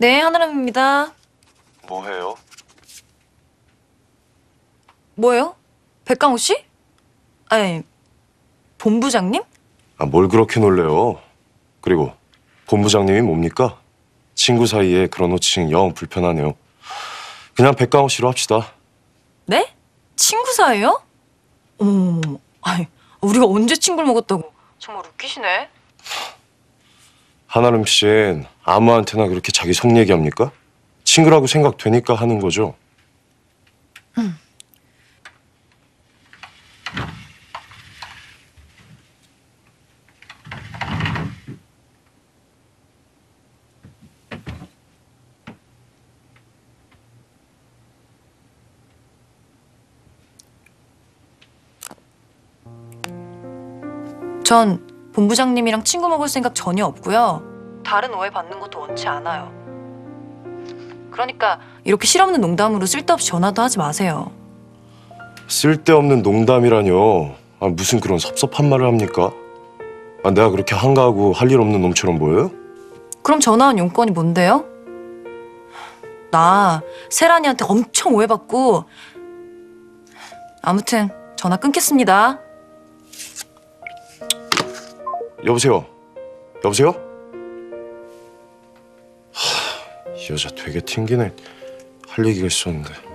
네, 하나람입니다. 뭐 해요? 뭐예요? 백강호 씨? 아니, 본부장님? 아, 뭘 그렇게 놀래요? 그리고 본부장님이 뭡니까? 친구 사이에 그런 호칭 영 불편하네요. 그냥 백강호 씨로 합시다. 네? 친구 사이요? 어머, 아니, 우리가 언제 친구를 먹었다고? 정말 웃기시네. 한아름 씨는 아무한테나 그렇게 자기 속 얘기합니까? 친구라고 생각되니까 하는 거죠. 전 본부장님이랑 친구 먹을 생각 전혀 없고요. 다른 오해 받는 것도 원치 않아요. 그러니까 이렇게 실없는 농담으로 쓸데없이 전화도 하지 마세요. 쓸데없는 농담이라뇨. 아, 무슨 그런 섭섭한 말을 합니까? 아, 내가 그렇게 한가하고 할 일 없는 놈처럼 보여요? 그럼 전화한 용건이 뭔데요? 나 세란이한테 엄청 오해받고 아무튼 전화 끊겠습니다. 여보세요? 여보세요? 하, 이 여자 되게 튕기네. 할 얘기가 있었는데.